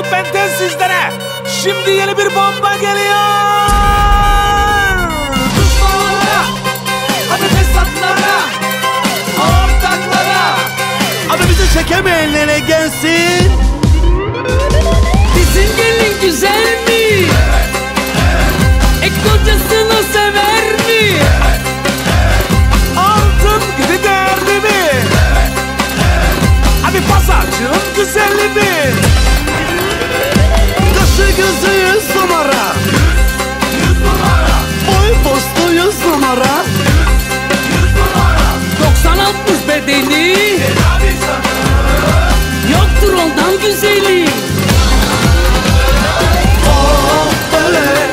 Show Benten sizlere. Şimdi yeni bir bomba geliyor. Düşmanlara, patates atlara, ortaklara. Adı bizi çekemeyenlere gelsin. Bizim gelin güzel mi? Evet, evet. E kocasını sever mi? Evet, evet. Altın gibi değerli mi? Evet, evet. Abi pazarcığım güzeli mi? Kırgızı yüz numara. Yüz numara Boy postu yüz numara. Yüz numara 90-60 bedeli. Yoktur ondan güzeli. Oh böyle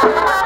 Ha ha ha!